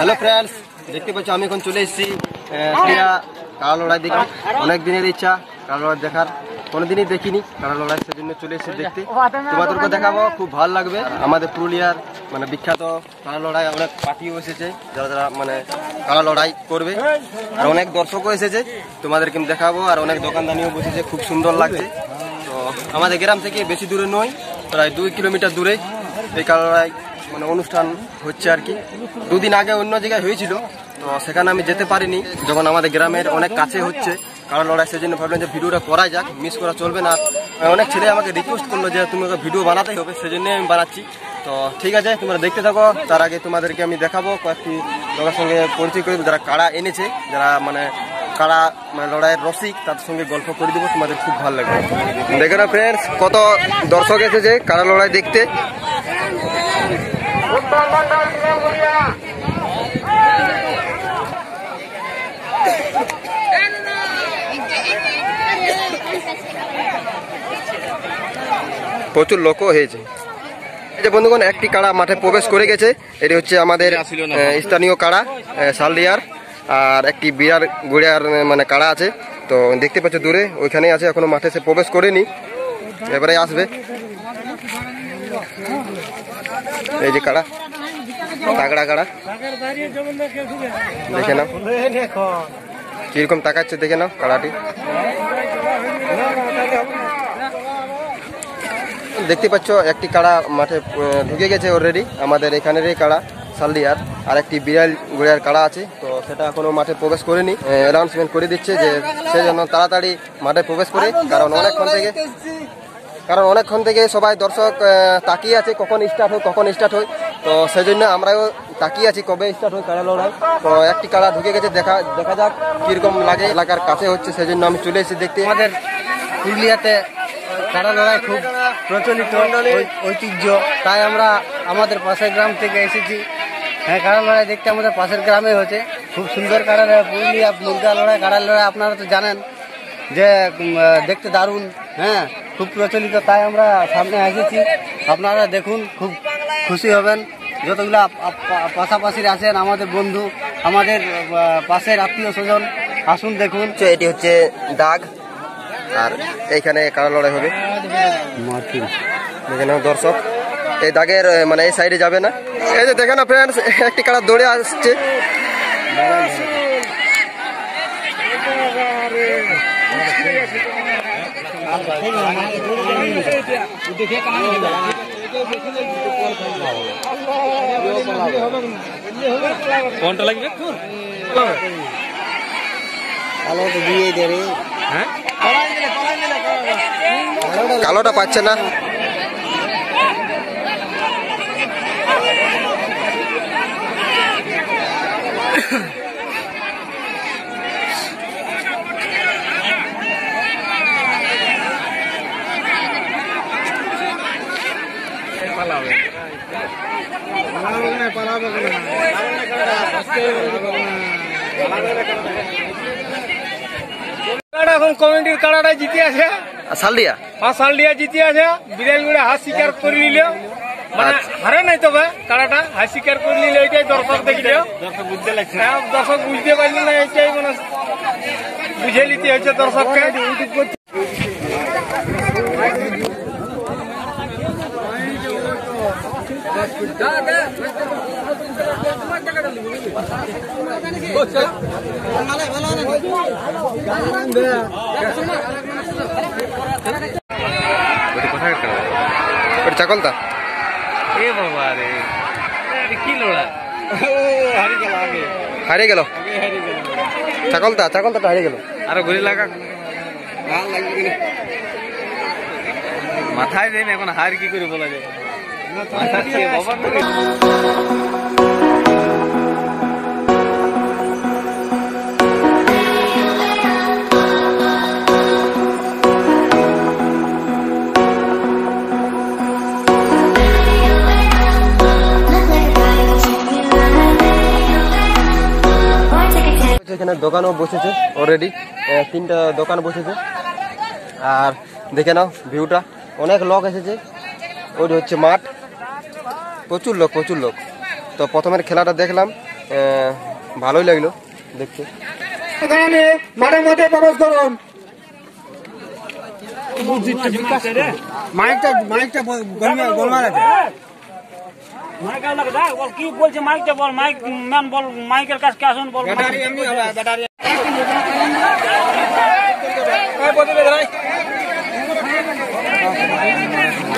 Hello friends দেখতে পাচ্ছ, আমি এখন চলে এসেছি ক্রীড়া কাড়া লড়াই দেখি অনেক দিনের ইচ্ছা কাড়া লড়াই দেখার। কোনোদিনই দেখিনি কাড়া লড়াই, সেজন্য চলে এসেছি দেখতে। তোমাদেরকে দেখাবো, খুব ভালো লাগবে। আমাদের পুরুলিয়ার মানে বিখ্যাত কাড়া লড়াই অনেক পার্টিও এসেছে, যারা যারা মানে কাড়া লড়াই করবে। আর অনেক দর্শকও এসেছে, তোমাদেরকে দেখাবো। আর অনেক দোকানদানিও বসেছে, খুব সুন্দর লাগছে। তো আমাদের গ্রাম থেকে বেশি দূরে নয়, প্রায় দুই কিলোমিটার দূরে এই কাড়া লড়াই মানে অনুষ্ঠান হচ্ছে আর কি। দুদিন আগে অন্য জায়গায় হয়েছিল, তো সেখানে আমি যেতে পারিনি। যখন আমাদের গ্রামের অনেক কাছে হচ্ছে, কারণ লড়াই সেজন্য ভাবলাম যে ভিডিওটা করা যাক মিস করা চলবে না। অনেক ছেলে আমাকে রিকোয়েস্ট করল যে তুমি ওকে ভিডিও বানাতেই হবে, সেজন্যই আমি বানাচ্ছি। তো ঠিক আছে, তোমরা দেখতে থাকো, তার আগে তোমাদেরকে আমি দেখাবো কয়েকটি লোকের সঙ্গে পরিচয় করে যারা কাড়া এনেছে, যারা মানে কাড়া মানে লড়াইয়ের রসিক তাদের সঙ্গে গল্প করে দেবো, তোমাদের খুব ভালো লাগবে। দেখে না ফ্রেন্ডস কত দর্শক এসেছে কারা লড়াই দেখতে। প্রচুর লোকও হয়েছে। এই যে বন্ধুগণ একটি কাড়া মাঠে প্রবেশ করে গেছে। এটি হচ্ছে আমাদের স্থানীয় কাড়া আহ, শালডিয়ার আর একটি বিরার গুড়িয়ার মানে কাড়া আছে। তো দেখতে পাচ্ছ দূরে ওইখানেই আছে এখনও মাঠে সে প্রবেশ করেনি। এবারে আসবে। এই যে কাড়া, তাগড়া কাড়া। দেখে নাও। কীরকম তাকাচ্ছে দেখে নাও কাড়াটি। দেখতে পাচ্ছ, একটি কাড়া মাঠে ঢুকে গেছে অলরেডি আমাদের এখানেরই কাড়া, সালদিয়ার। আর একটি বিড়াল গুড়িয়ার কাড়া আছে, তো সেটা এখনও মাঠে প্রবেশ করেনি। অ্যানাউন্সমেন্ট করে দিচ্ছে যে সেই জন্য তাড়াতাড়ি মাঠে প্রবেশ করে, কারণ অনেকক্ষণ থেকে কারণ অনেকক্ষণ থেকে সবাই দর্শক তাকিয়ে আছে কখন স্টার্ট হয়, কখন স্টার্ট হয়। তো সেই জন্য আমরাও তাকিয়ে আছি কবে স্টার্ট হয় কাড়া লড়াই। তো একটি কাড়া ঢুকে গেছে, দেখা দেখা যাক কীরকম লাগে এলাকার কাছে হচ্ছে সেই জন্য আমি চলে এসেছি দেখতে। আমাদের পুরুলিয়াতে কাড়া লড়াই খুব প্রচলিত ঐতিহ্য। তাই আমরা আমাদের পাশের গ্রাম থেকে এসেছি। হ্যাঁ কাড়া লড়াই দেখতে আমাদের পাশের গ্রামে হচ্ছে খুব সুন্দর কাড়া লড়াই, পুরুলিয়া মুরগা লড়াই কাড়া লড়াই আপনারা তো জানেন যে দেখতে দারুণ হ্যাঁ। খুব প্রচলিত তাই আমরা সামনে এসেছি। আপনারা দেখুন খুব খুশি হবেন। যতগুলো পাশাপাশি আছেন আমাদের বন্ধু আমাদের পাশের আত্মীয় স্বজন আসুন দেখুন। এটি হচ্ছে দাগ আর এইখানে কাড়া লড়াই হবে? দেখে দর্শক এই দাগের মানে এই সাইডে যাবে না। এই যে দেখে না ফ্রেন্ডস একটি কারা দৌড়ে আসছে। কোনটা লাগবে? কালো দিয়ে দে হ্যাঁ কালোটা পাচ্ছে না। পালাবে। এখন কমিটির কাড়াটা জিতে আছে? আর শালদিয়া পাঁচ সাল জিতে আছে। বিড়াল গুড়ে হাত শিকার করে নিল। মানে আচ্ছা। হারে নাই তবে কাড়াটা হাত শিকার করে নিল এটাই দর্শক দেখল। দর্শক বুঝতে লাগছে। দর্শক বুঝতে পারল না এটাই মানে বুঝে নিতে হচ্ছে দর্শককে। চাকলতা এ বাবা রে। কি লোড়া? গেল আগে। হারিয়ে গেল? আগে হারি গেল। চাকলতা চাকলতাটা হারিয়ে গেল। আরও ঘুরে লাগা মাথায় দেন এখন হার কি করে বলা যায়? মাথা দিয়ে বাবার নাকি? এখানে দোকানও বসেছে অলরেডি তিনটা দোকান বসেছে। আর দেখে নাও ভিউটা অনেক লোক এসেছে। ওইটা হচ্ছে মাঠ। প্রচুর লোক প্রচুর লোক। তো প্রথমের খেলাটা দেখলাম ভালোই লাগল দেখতে। মাঠের মধ্যে প্রবেশ করুন। মাইকটা মাইকটা গোলমাল আছে। কি বলছে মাইকটা বল মাইক ম্যান বল মাইকের কাছে আসুন বল এমনি হবে ব্যাটারি। খেলতে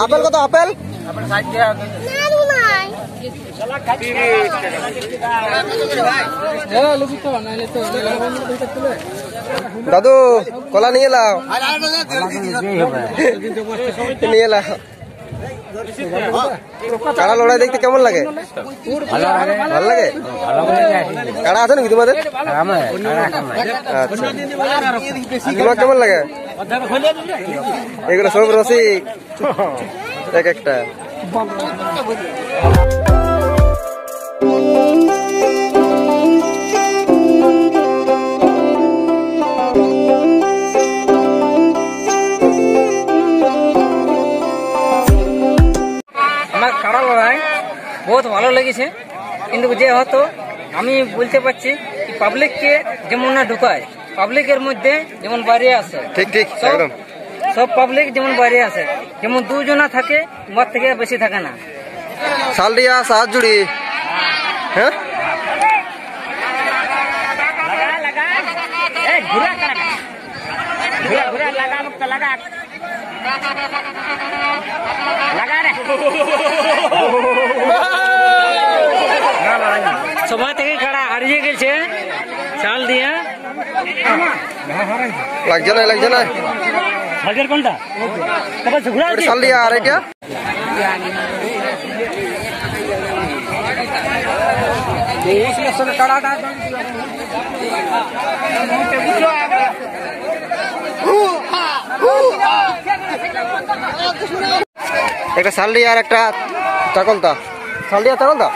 আপেল কত আপেল? দাদু কলা নিয়ে এলাও। নিয়ে এলাও। কাড়া লড়াই দেখতে কেমন লাগে? ভালো লাগে? কাড়া আছে নাকি তোমাদের? আচ্ছা। তোমার কেমন লাগে? এগুলো সব রসিক। এক একটা। আমার কাড়া লড়াই বহুত ভালো লেগেছে। কিন্তু যে হতো আমি বলতে পারছি পাবলিককে যেমন না ঢুকায় পাবলিকের মধ্যে যেমন বাইরে আসে ঠিক ঠিক সব একদম। সব পাবলিক যেমন বাইরে আসে যেমন দুজনা থাকে উমার থেকে বেশি থাকে না। শালডিয়া সাহায্যুড়ি হ্যাঁ? লাগা লাগা এ ঘুরা কাড়া ঘুরা ঘুরা লাগা মুক্ত লাগা লাগা রে সবাই থেকে কাড়া হারিয়ে গেছে। চাল দিয়ে লাগছে না লাগছে না ভাগের কোনটা শালডিয়া আর এটা? একটা শালডিয়া আর একটা চাকলতা। শালডিয়া চাকলতা?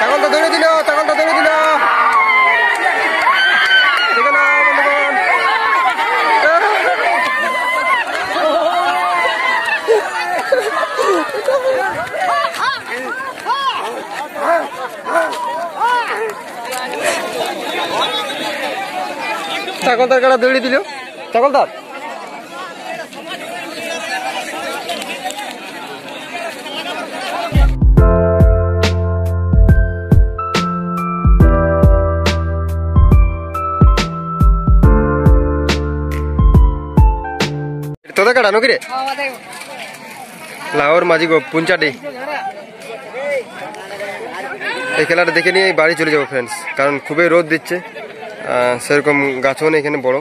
চাকলতা দৌড়ে দিল চাকলতা দৌড়ে দিল দেখে নাও, বন্ধুগণ। দৌড়ে দিল? তোদের কাটা নকি রে? লাহোর মাঝি গো পুঞ্চাটি এই খেলাটা দেখে নিয়ে বাড়ি চলে যাব ফ্রেন্ডস কারণ খুবই রোদ দিচ্ছে। সেরকম গাছও নেই এখানে বড়।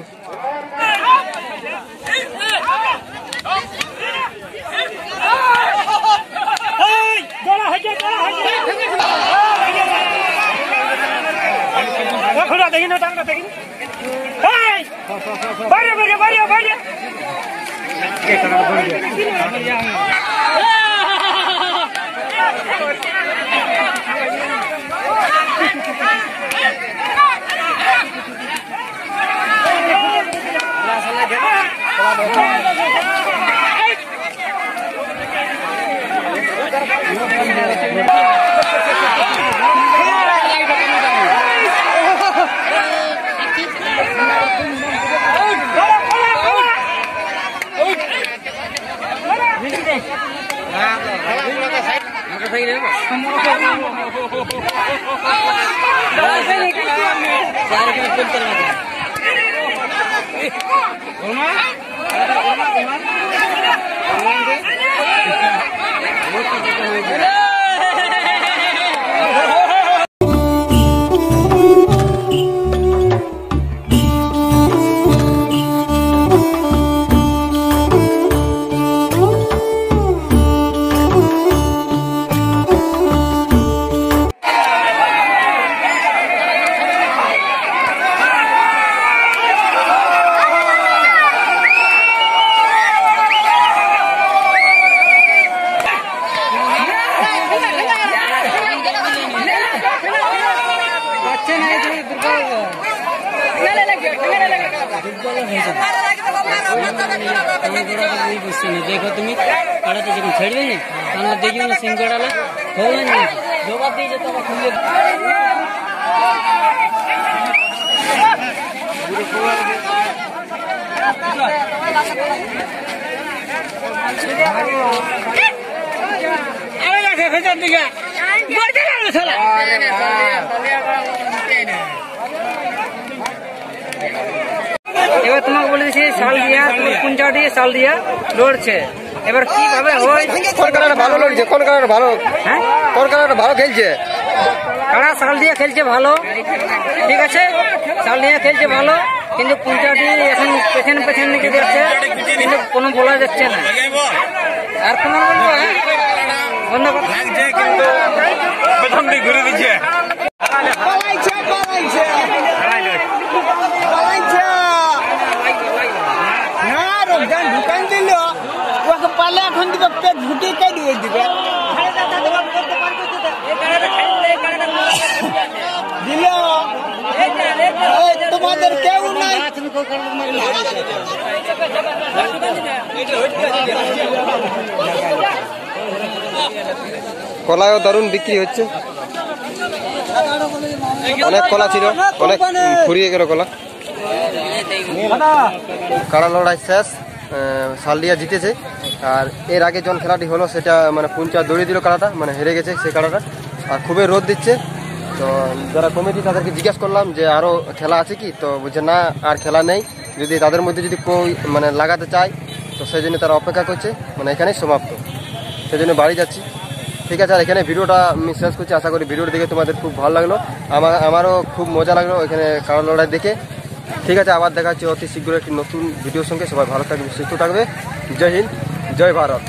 দেখি না টাকা দেখি বাইরে বাইরে বাইরে বাইরে Thank you. ছেড়বে না তাহলে দেখবে না সিং না। জবাব দিয়ে যেত আবার খুললে এবার তোমাকে বলে দিচ্ছি শাল দিয়া তোমার কুঞ্চাটি শাল দিয়া লড়ছে? এবার কীভাবে হয়? কোন কালারটা ভালো লড়ছে কোন কালারটা ভালো? হ্যাঁ? কোন কালারটা ভালো খেলছে? কারা শাল দিয়ে খেলছে ভালো? ঠিক আছে? শাল দিয়ে খেলছে ভালো কিন্তু পুঞ্চাটি এখন পেছনে পেছনে নিচে যাচ্ছে কিন্তু কোনো বলা যাচ্ছে না। আর কোনো হ্যাঁ? বন্ধ প্রথম ঘুরে দিচ্ছে ঢুকান দিল ওকে পালে এখন দিবে পেট ফুটে কে দিয়ে দিবে দিল এই, তোমাদের কেউ নাই কলাও দারুণ বিক্রি হচ্ছে। অনেক কলা ছিল, অনেক ফুরিয়ে গেল কলা। কাড়া লড়াই শেষ সালডিয়া জিতেছে। আর এর আগে যখন খেলাটি হলো, সেটা মানে পুঞ্চা দৌড়িয়ে দিল কাড়াটা মানে হেরে গেছে সেই কাড়াটা আর খুবই রোদ দিচ্ছে। তো যারা কমিটি তাদেরকে জিজ্ঞেস করলাম যে আরও খেলা আছে কি? তো বলছে, না, আর খেলা নেই। যদি তাদের মধ্যে যদি কই মানে লাগাতে চায়, তো সেই জন্য তারা অপেক্ষা করছে। মানে এখানেই সমাপ্ত। সেই জন্য বাড়ি যাচ্ছি। ঠিক আছে, আর এখানে ভিডিওটা আমি শেষ করছি। আশা করি ভিডিওটা দেখে তোমাদের খুব ভালো লাগল। আমার, আমারও খুব মজা লাগল এখানে কারও লড়াই দেখে। ঠিক আছে, আবার দেখা হচ্ছে অতি শীঘ্র একটি নতুন ভিডিওর সঙ্গে। সবাই ভালো থাকবে, সুস্থ থাকবে। জয় হিন্দ, জয় ভারত।